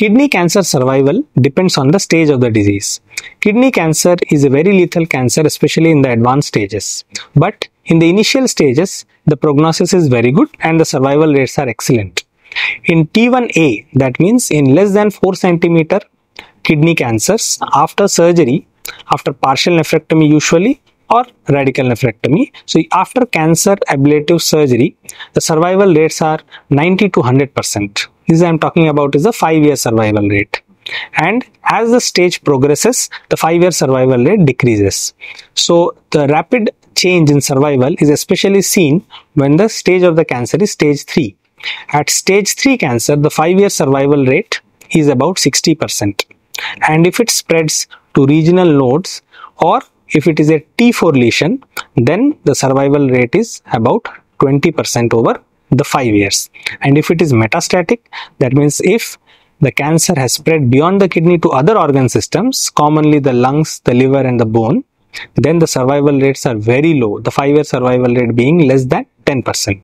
Kidney cancer survival depends on the stage of the disease. Kidney cancer is a very lethal cancer, especially in the advanced stages. But in the initial stages, the prognosis is very good and the survival rates are excellent. In T1A, that means in less than 4 centimeter kidney cancers, after surgery, after partial nephrectomy usually, or radical nephrectomy. So after cancer ablative surgery, the survival rates are 90 to 100%. This I am talking about is the 5 year survival rate. And as the stage progresses, the 5 year survival rate decreases. So the rapid change in survival is especially seen when the stage of the cancer is stage 3. At stage 3 cancer, the 5 year survival rate is about 60%. And if it spreads to regional nodes or if it is a T4 lesion, then the survival rate is about 20% over the 5 years. And if it is metastatic, that means if the cancer has spread beyond the kidney to other organ systems, commonly the lungs, the liver and the bone, then the survival rates are very low, the 5 year survival rate being less than 10%.